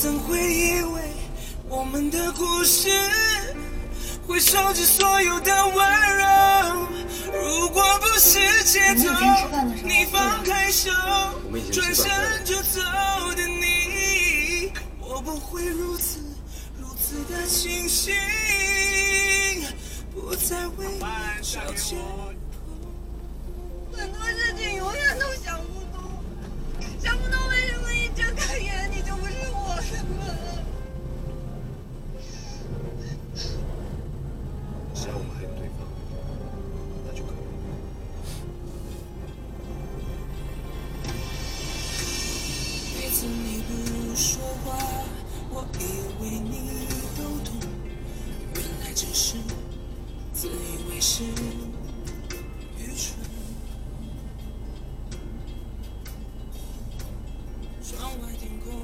怎会以为我们的故事会收集所有的温柔？如果不是街头，你放开手，转身就走的你，我不会如此如此的清醒，不再为你消遣。给对方，那就可以。每次你不说话，我以为你都懂，原来只是自以为是。窗外天空。